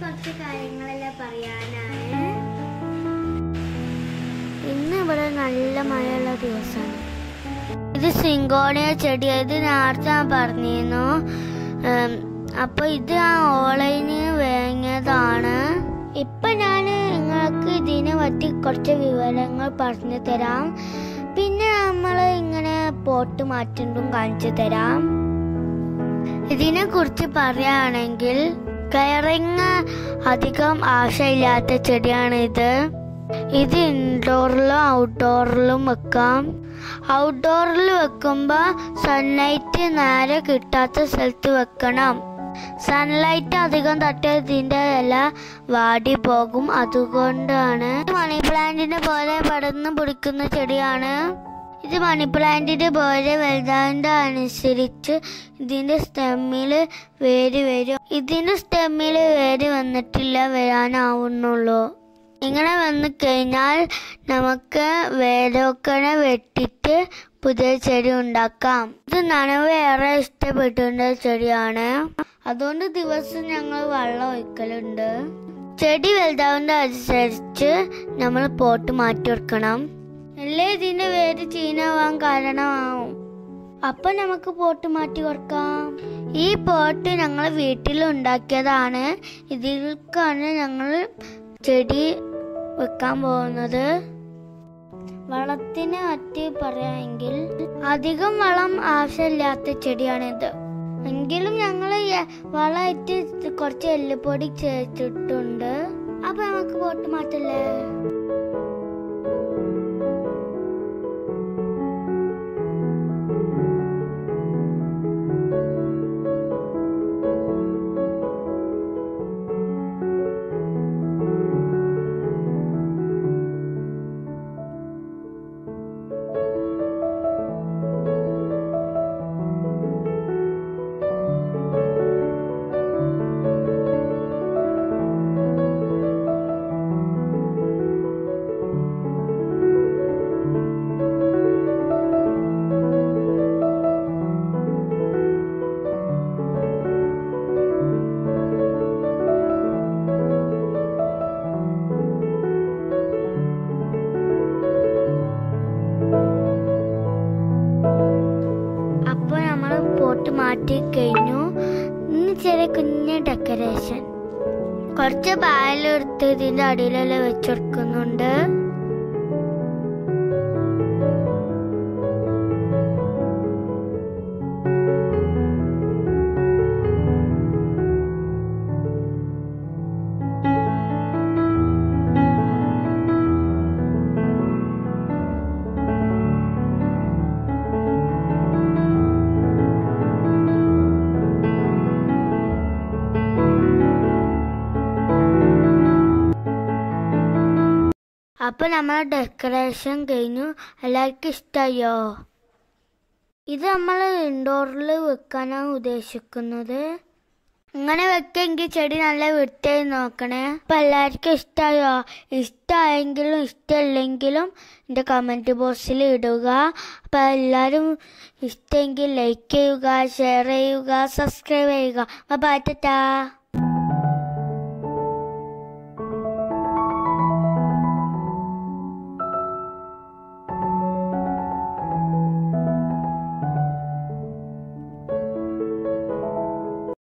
കുറച്ച് കാര്യങ്ങളെല്ലാം പറയാനാണ് ഇന്ന് ഇവിടെ നല്ല മഴയുള്ള ദിവസമാണ് ഇത് സിംഗോണിയ ചെടി ഇത് നേരത്തെ ഞാൻ പറഞ്ഞിരുന്നു. അപ്പൊ ഇത് ആ ഓൺലൈനിൽ വേങ്ങിയതാണ്. ഇപ്പൊ ഞാൻ നിങ്ങൾക്ക് ഇതിനെ പറ്റി കുറച്ച് വിവരങ്ങൾ പറഞ്ഞു തരാം. പിന്നെ നമ്മൾ ഇങ്ങനെ പോട്ട് മാറ്റുന്നതും കാണിച്ചു തരാം. ഇതിനെ കുറിച്ച് പറയുകയാണെങ്കിൽ കയറിങ് അധികം ആശയില്ലാത്ത ചെടിയാണ് ഇത് ഇൻഡോറിലും ഔട്ട്ഡോറിലും വെക്കാം. ഔട്ട്ഡോറിൽ വെക്കുമ്പോൾ സൺലൈറ്റ് നേരെ കിട്ടാത്ത സ്ഥലത്ത് വെക്കണം. സൺലൈറ്റ് അധികം തട്ടിയതിന്റെ ഇല വാടി പോകും. അതുകൊണ്ടാണ് മണി പ്ലാന്റിനെ പോലെ പടർന്ന് പിടിക്കുന്ന ചെടിയാണ്. ഇത് മണി പ്ലാന്റിന്റെ പോലെ വലുതാവിന്റെ അനുസരിച്ച് ഇതിന്റെ സ്റ്റെമ്മിൽ വേര് വരും. ഇതിന്റെ സ്റ്റെമ്മിൽ വേര് വന്നിട്ടില്ല വരാനാവുന്നുള്ളൂ. ഇങ്ങനെ വന്നു കഴിഞ്ഞാൽ നമുക്ക് വേരൊക്കെ വെട്ടിട്ട് പുതിയ ചെടി ഉണ്ടാക്കാം. ഇത് നനവ് ഏറെ ഇഷ്ടപ്പെട്ടുള്ള ചെടിയാണ്. അതുകൊണ്ട് ദിവസം ഞങ്ങൾ വെള്ളം ഒഴിക്കലുണ്ട്. ചെടി വലുതാവുന്ന അനുസരിച്ച് നമ്മൾ പോട്ട് മാറ്റി വെക്കണം അല്ലേ ഇതിന്റെ വേര് ചീനാവാൻ കാരണമാവും. അപ്പൊ നമുക്ക് പോട്ട് മാറ്റി കൊടുക്കാം ഈ പോട്ട് ഞങ്ങൾ വീട്ടിൽ ഉണ്ടാക്കിയതാണ്. ഇതിൽക്കാണ് ഞങ്ങൾ ചെടി വെക്കാൻ പോകുന്നത്. വളത്തിനെ പറ്റി പറയാമെങ്കിൽ അധികം വളം ആവശ്യമില്ലാത്ത ചെടിയാണിത്. എങ്കിലും ഞങ്ങൾ വളമായിട്ട് കുറച്ച് എല്ലുപൊടി ചേർത്തിട്ടുണ്ട്. അപ്പൊ നമുക്ക് പോട്ട് മാറ്റല്ലേ? പോട്ട് മാറ്റി കഴിഞ്ഞു. ചെറിയ കുഞ്ഞ ഡെക്കറേഷൻ കുറച്ച് പാലെടുത്ത് ഇതിന്റെ അടിയിലെല്ലാം വെച്ചെടുക്കുന്നുണ്ട്. അപ്പൊ നമ്മളെ ഡെക്കറേഷൻ കഴിഞ്ഞു. എല്ലാവർക്കും ഇഷ്ടമായോ ഇത് നമ്മൾ ഇൻഡോറിൽ വെക്കാനാണ് ഉദ്ദേശിക്കുന്നത്. ഇങ്ങനെ വെക്കെങ്കിൽ ചെടി നല്ല വൃത്തിയായി നോക്കണേ. അപ്പൊ എല്ലാവർക്കും ഇഷ്ടമായോ ഇഷ്ടമായെങ്കിലും ഇഷ്ടമില്ലെങ്കിലും എന്റെ കമന്റ് ബോക്സിൽ ഇടുക. അപ്പൊ എല്ലാവരും ഇഷ്ടമെങ്കിൽ ലൈക്ക് ചെയ്യുക ഷെയർ ചെയ്യുക സബ്സ്ക്രൈബ് ചെയ്യുക. അപ്പം ടാറ്റാ